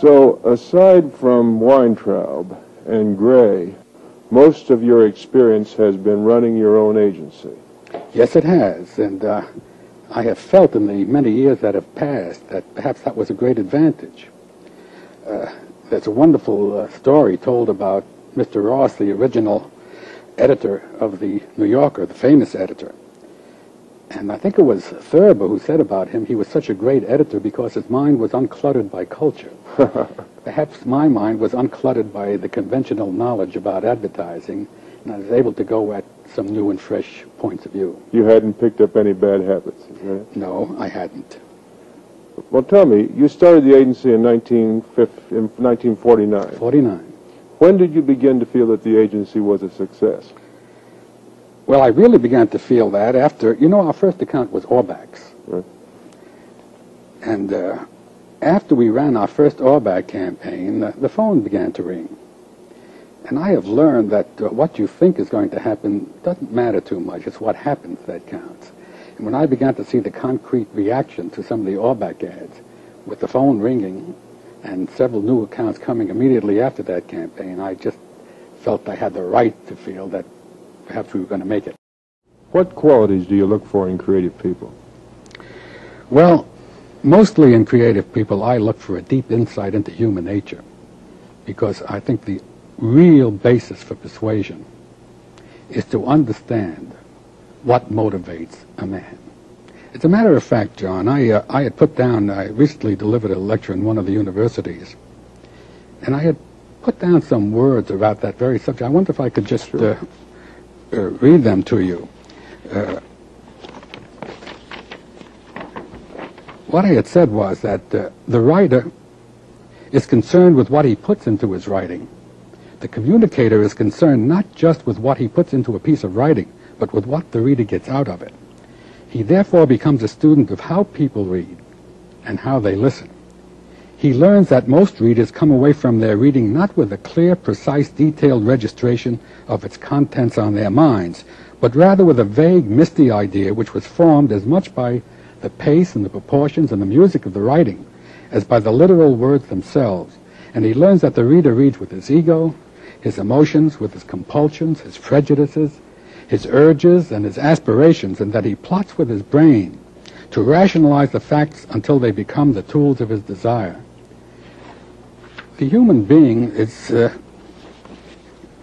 So, aside from Weintraub and Grey, most of your experience has been running your own agency. Yes, it has. And uh, I have felt in the many years that have passed that perhaps that was a great advantage. Uh, there's a wonderful uh, story told about Mr. Ross, the original editor of the New Yorker, the famous editor. And I think it was Thurber who said about him he was such a great editor because his mind was uncluttered by culture. Perhaps my mind was uncluttered by the conventional knowledge about advertising, and I was able to go at some new and fresh points of view. You hadn't picked up any bad habits, it? No, I hadn't. Well, tell me, you started the agency in, 1950 in 1949. 49. When did you begin to feel that the agency was a success? Well, I really began to feel that after, you know, our first account was Ohrbach's. Right. And uh, after we ran our first Ohrbach campaign, uh, the phone began to ring. And I have learned that uh, what you think is going to happen doesn't matter too much. It's what happens that counts. And when I began to see the concrete reaction to some of the Ohrbach ads, with the phone ringing and several new accounts coming immediately after that campaign, I just felt I had the right to feel that perhaps we were going to make it. What qualities do you look for in creative people? Well, mostly in creative people, I look for a deep insight into human nature because I think the real basis for persuasion is to understand what motivates a man. As a matter of fact, John, I, uh, I had put down, I recently delivered a lecture in one of the universities, and I had put down some words about that very subject. I wonder if I could just uh, uh, read them to you. Uh, what I had said was that uh, the writer is concerned with what he puts into his writing. The communicator is concerned not just with what he puts into a piece of writing, but with what the reader gets out of it. He therefore becomes a student of how people read and how they listen. He learns that most readers come away from their reading not with a clear, precise, detailed registration of its contents on their minds, but rather with a vague, misty idea which was formed as much by the pace and the proportions and the music of the writing as by the literal words themselves. And he learns that the reader reads with his ego, his emotions, with his compulsions, his prejudices, his urges, and his aspirations, and that he plots with his brain to rationalize the facts until they become the tools of his desire. The human being is uh,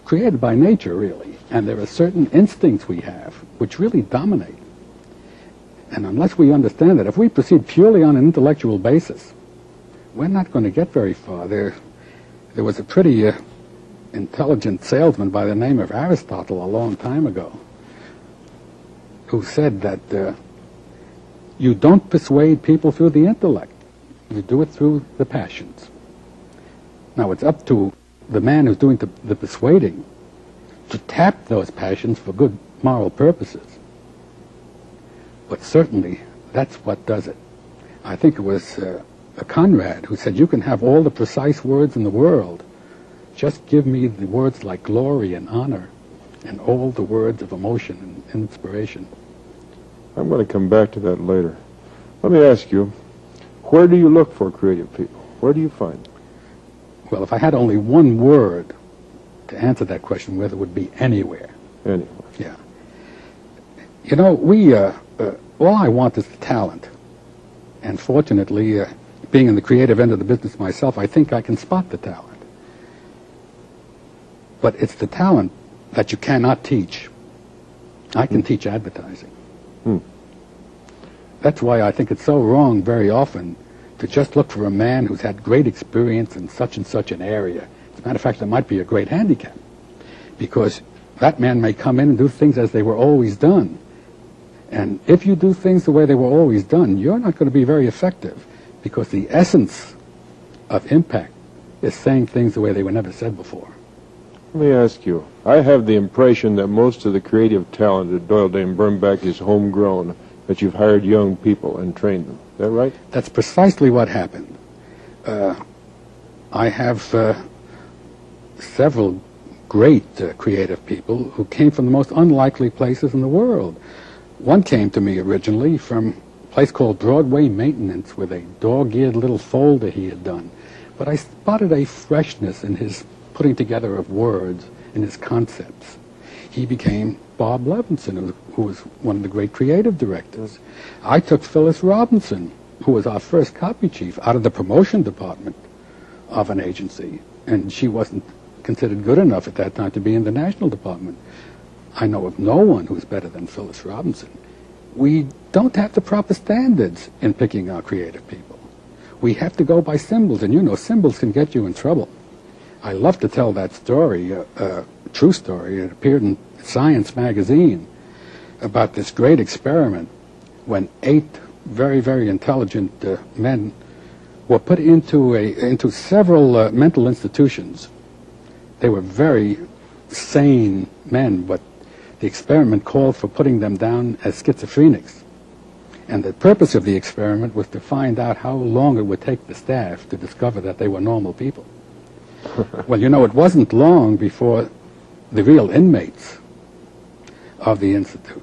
created by nature, really, and there are certain instincts we have which really dominate. And unless we understand that, if we proceed purely on an intellectual basis, we're not going to get very far. There, there was a pretty uh, intelligent salesman by the name of Aristotle a long time ago who said that uh, you don't persuade people through the intellect. You do it through the passions. Now, it's up to the man who's doing the, the persuading to tap those passions for good moral purposes. But certainly, that's what does it. I think it was uh, Conrad who said, you can have all the precise words in the world. Just give me the words like glory and honor and all the words of emotion and inspiration. I'm going to come back to that later. Let me ask you, where do you look for creative people? Where do you find them? Well, if I had only one word to answer that question, whether it would be anywhere. Anywhere. Yeah. You know, we, uh, uh, all I want is the talent. And fortunately, uh, being in the creative end of the business myself, I think I can spot the talent. But it's the talent that you cannot teach. I can teach advertising. Hmm. That's why I think it's so wrong very often to just look for a man who's had great experience in such and such an area. As a matter of fact, that might be a great handicap because that man may come in and do things as they were always done. And if you do things the way they were always done, you're not going to be very effective because the essence of impact is saying things the way they were never said before. Let me ask you, I have the impression that most of the creative talent at Doyle Dane Bernbach is homegrown, that you've hired young people and trained them. Is that right? That's precisely what happened. Uh, I have uh, several great uh, creative people who came from the most unlikely places in the world. One came to me originally from a place called Broadway Maintenance with a dog-eared little folder he had done but I spotted a freshness in his putting together of words, in his concepts. He became Bob Levenson, who- was one of the great creative directors. I took Phyllis Robinson, who was our first copy chief, out of the promotion department of an agency, and she wasn't considered good enough at that time to be in the national department. I know of no one who's better than Phyllis Robinson. We don't have the proper standards in picking our creative people. We have to go by symbols, and you know symbols can get you in trouble. I love to tell that story, a uh, uh, true story. It appeared in Science magazine about this great experiment when eight very, very intelligent uh, men were put into, a, into several uh, mental institutions. They were very sane men, but the experiment called for putting them down as schizophrenics. And the purpose of the experiment was to find out how long it would take the staff to discover that they were normal people. Well, you know, it wasn't long before the real inmates of the Institute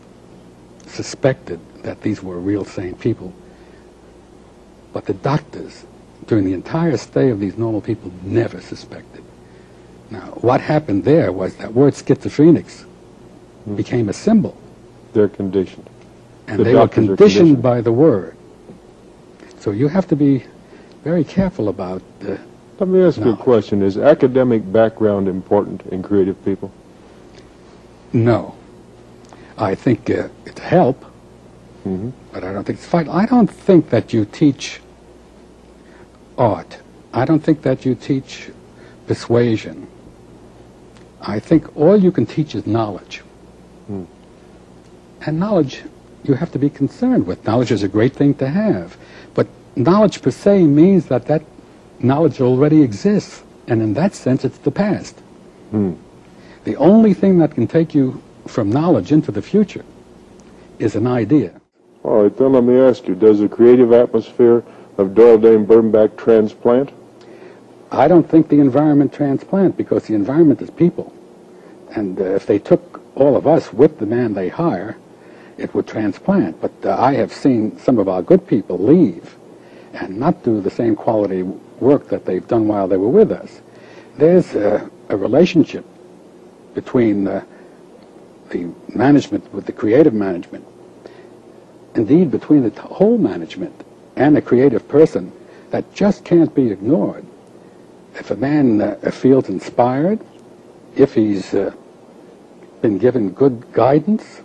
suspected that these were real sane people. But the doctors, during the entire stay of these normal people, never suspected. Now, what happened there was that word schizophrenics Hmm. became a symbol, They're conditioned. and The they were are conditioned conditioned. by the word. So you have to be very careful about uh, Let me ask you a question. Is academic background important in creative people? no. I think uh, it's a help, hmm but I don't think it's vital. I don't think that you teach art. I don't think that you teach persuasion. I think all you can teach is knowledge. Hmm. And knowledge you have to be concerned with. Knowledge is a great thing to have. But knowledge per se means that that knowledge already exists. And in that sense, it's the past. Hmm. The only thing that can take you from knowledge into the future is an idea. All right, then let me ask you, does the creative atmosphere of Doyle Dane Bernbach transplant? I don't think the environment transplant because the environment is people. And uh, if they took all of us with the man they hire, it would transplant. But uh, I have seen some of our good people leave and not do the same quality work that they've done while they were with us. There's uh, a relationship between uh, the management with the creative management, indeed between the whole management and the creative person that just can't be ignored if a man uh, feels inspired, if he's uh, been given good guidance,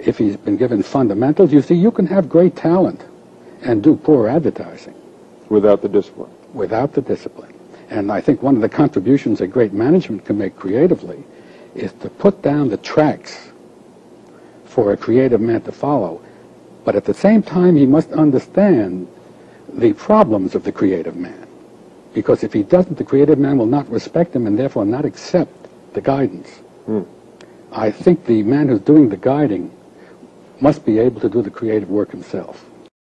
if he's been given fundamentals, you see, you can have great talent and do poor advertising Without the discipline. without the discipline. And I think one of the contributions that great management can make creatively is to put down the tracks for a creative man to follow. But at the same time, he must understand the problems of the creative man. Because if he doesn't, the creative man will not respect him and therefore not accept the guidance. Hmm. I think the man who's doing the guiding must be able to do the creative work himself.